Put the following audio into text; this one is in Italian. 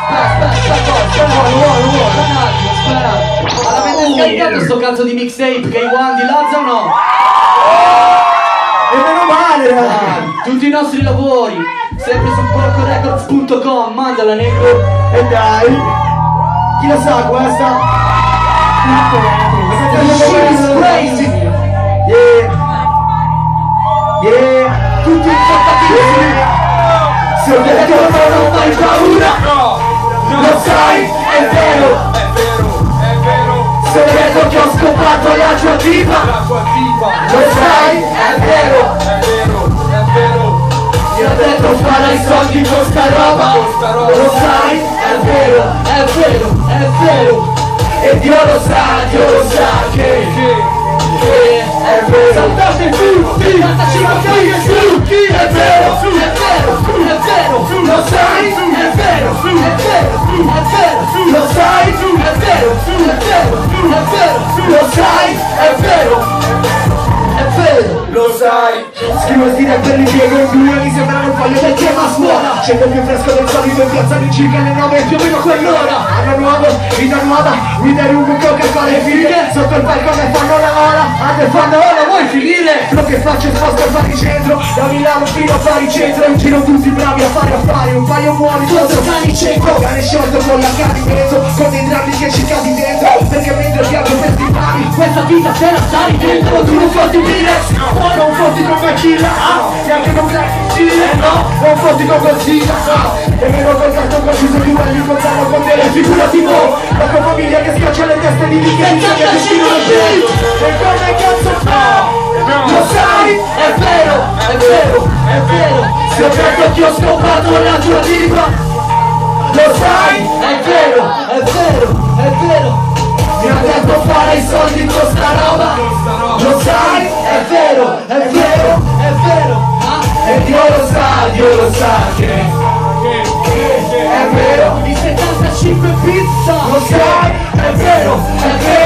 Aspetta, aspetta, aspetta, vuole, vuole, vuole, un attimo, aspetta. Ma l'avete scaricato sto cazzo di mixtape che i one di Lazza o no? E meno male, Ah, raga. tutti i nostri lavori, sempre su porcorecords.com, mandala negro. E dai. Chi lo sa questa? She's crazy. Yeah. Yeah. Tutti infattissimi. Se ho detto no, non fai paura. Lo sai, è vero. È vero, è vero, Se ho detto che ho scopato la tua tipa. la tua tipa, Lo sai, è vero. è vero, è vero, Ti ho detto fare i soldi con sta roba. Lo sai, lo sai. Scrivo stile per l'impiego in due, mi sembrano un foglio del tema a scuola. Scendo più fresco del solito in piazza di circa alle nove, più o meno quell'ora. Anno nuovo, vita nuova, guida lungo, Coca-Cola e fighe. Sotto il palco me fanno la ola, a me fanno ola, vuoi finire? Quello che faccio è sposto al baricentro, da Milano fino a baricentro. In giro tutti bravi a fare affari, un paio buoni, sotto cani centro. Cane sciolto con la cani dentro, con dei drammi che ci cadi dentro. Perché mentre viaggio per mani, Questa vita te la stai dentro, tu non fotti Miles, no, non fotti con Machilla, ah, neanche con Black Steel, no, non fotti con Godzilla, ah, e meno col cartone con chiuso più belli contano con delle figurati mo, la tua famiglia che schiaccia le teste di chi che ti il beat, e come cazzo no, lo sai, è vero, è vero, è vero, se ho detto che ho scopato la tua tipa, lo sai, è vero, è vero, è vero tempo fare i soldi con sta roba. Lo sai, è vero, è vero, è vero. Ah, e Dio lo sa, Dio lo sa che È vero. Di 75 pizza. Lo sai, è vero, è vero.